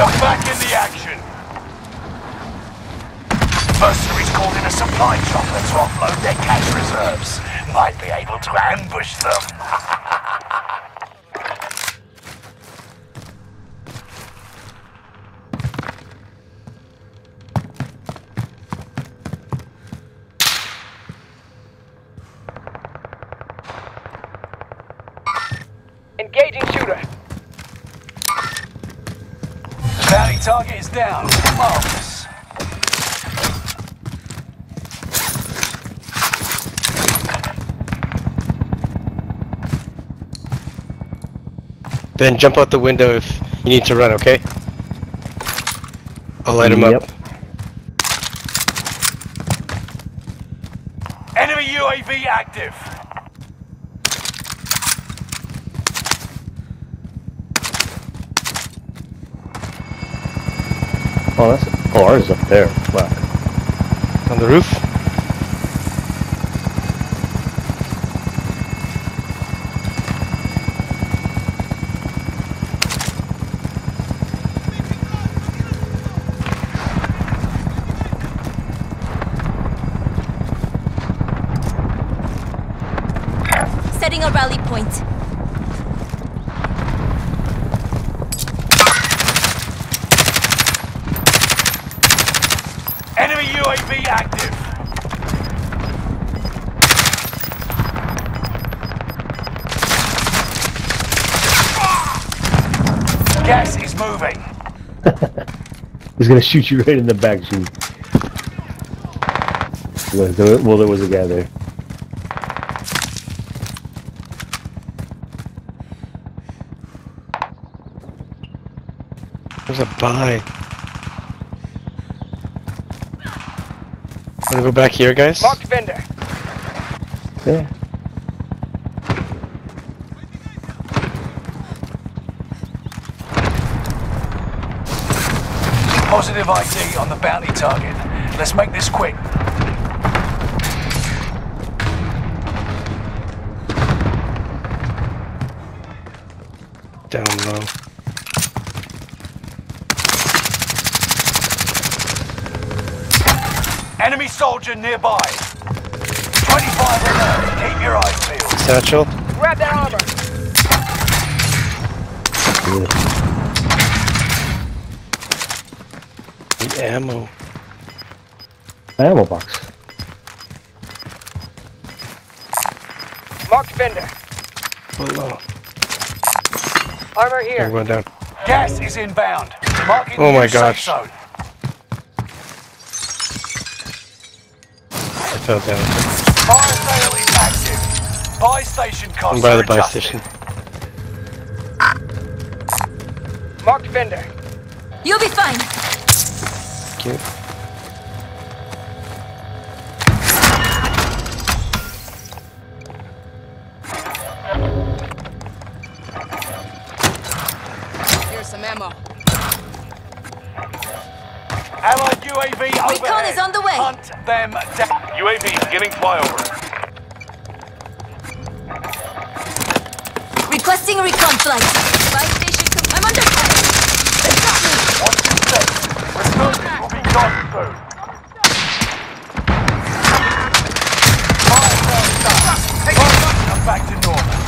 Back in the action. Mercenaries called in a supply chopper to offload their cash reserves. Might be able to ambush them. target is down. Marvelous. Ben, jump out the window if you need to run, okay? I'll light him Yep. up. Enemy UAV active. Oh, that's oh, ours is up there. Fuck. On the roof? Setting a rally point. Enemy UAV active. Gas is moving. He's gonna shoot you right in the back, shoot. Well, there, well, there was a guy there. There's a buy. Wanna go back here, guys? Marked vendor. Yeah. Positive ID on the bounty target. Let's make this quick. Down low. Enemy soldier nearby. 25 alert. Keep your eyes peeled. Satchel. Grab that armor. Need ammo. Ammo box. Marked vendor. Below. Armor here. Everyone down. Gas is inbound. Marking Oh my new safe gosh. zone. Fell down. Fire sale is active. Buy station costs I'm by the buy station. Marked vendor. You'll be fine. Thank you. Here's some ammo. Allied UAV Recon overhead. is on the way. Hunt them down. UAV beginning flyover. Requesting recon flight. Buy station. com- I'm under fire. They got me. Watch your step. Resurgence will be gone soon. Fire sale done. Fire back to normal.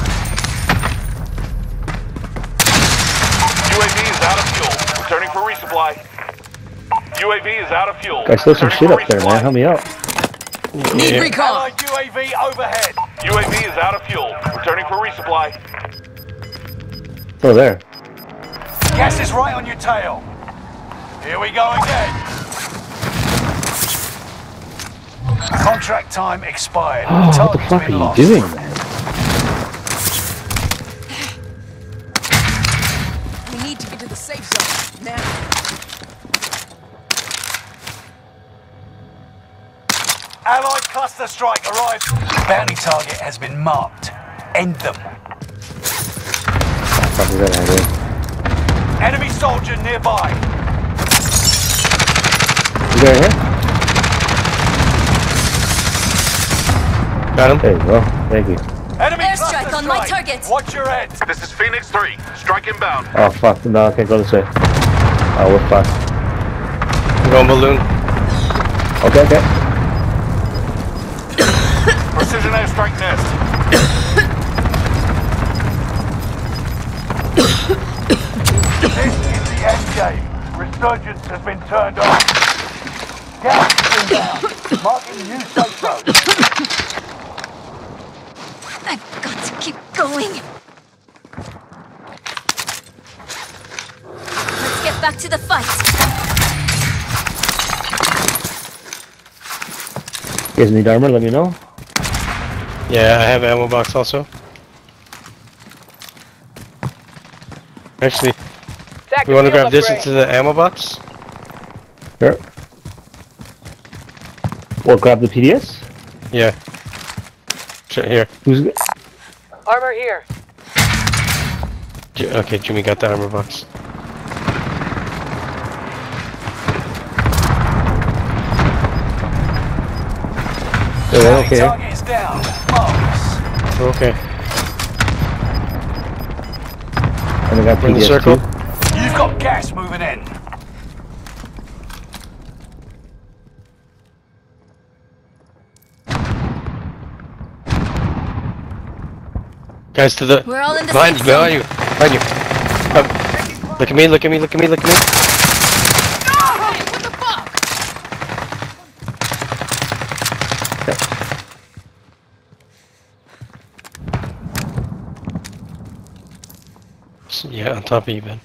UAV is out of fuel. Returning for resupply. UAV is out of fuel. Guys, there's some shit up there, man. Help me out. Need Yeah. recon. Allied UAV overhead. UAV is out of fuel. Returning for resupply. Oh, there. Gas is right on your tail. Here we go again. Contract time expired. Oh, what the fuck are you lost. doing, strike arrived. Bounty target has been marked. End them. Fuck is that idea? Enemy soldier nearby. You got here? Got him? There you go. Thank you. Enemy Airstrike cluster on my target. Watch your head. This is Phoenix 3. Strike inbound. Oh, fuck. No, I can't go this way. Oh, we're fine. I'm going balloon. Okay, okay. Precision airstrike nest. This is the end game. Resurgence has been turned off. Gas is inbound. Marking new safe zone. I've got to keep going. Let's get back to the fight. You guys need armor? Let me know. Yeah, I have ammo box also. Actually, Zach, you want to grab this into the ammo box? Sure. Well, grab the PDS. Yeah. Sure, here. Who's? Armor here. J- Okay, Jimmy got the armor box. Oh, okay. Down. Marks. Okay. And I got In the circle. You've got gas moving in. Guys, to the We're all in the behind you, zone. behind you, behind you. Up. Look at me, look at me, look at me, look at me. Yeah, on top of you, Ben.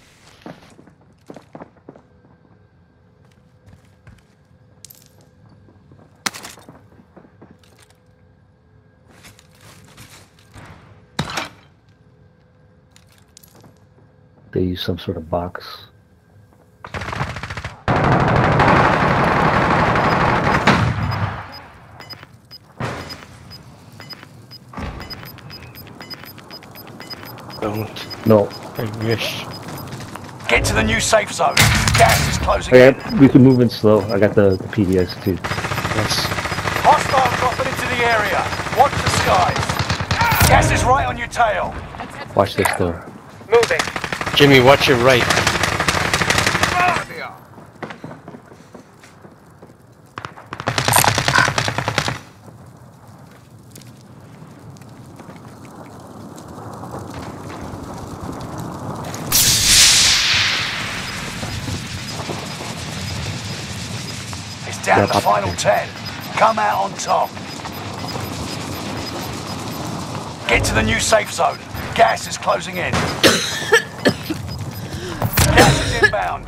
They use some sort of box. Don't. No. I wish. Get to the new safe zone. Gas is closing Okay, in. we can move in slow. I got the, the PDS too. Yes. Hostile dropping into the area. Watch the skies. Gas is right on your tail. Watch this door. Moving. Jimmy, watch your right. Down to the final. 10. Come out on top. Get to the new safe zone. Gas is closing in. Gas is inbound.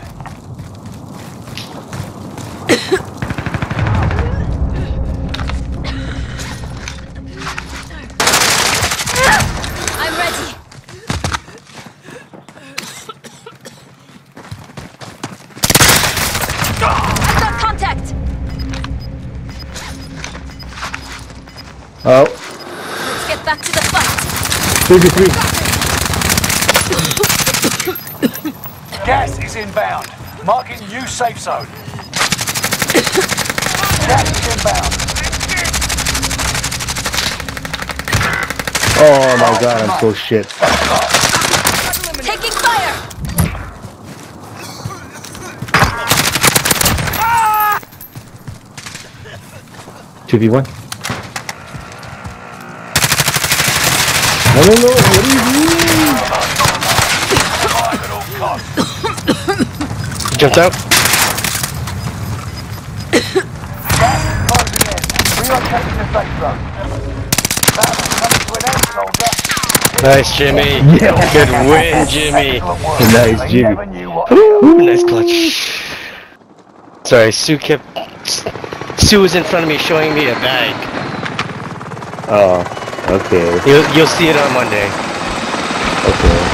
Oh, Let's get back to the fight. 33. Gas is inbound. Marking new safe zone. Gas is inbound. Oh my god, I'm so shit. Taking fire. Two v one. No, no, no. What are you doing? Survive at all costs. You jumped out? Gas is closing in. Relocating the safe zone. Battle coming to an end, soldier. Nice, Jimmy. Yeah. Good win, Jimmy. Nice, Jimmy. never knew what Ooh, nice clutch. Sorry, Sue kept. Sue was in front of me showing me a bag. Oh, okay, You'll, you'll see it on Monday. okay.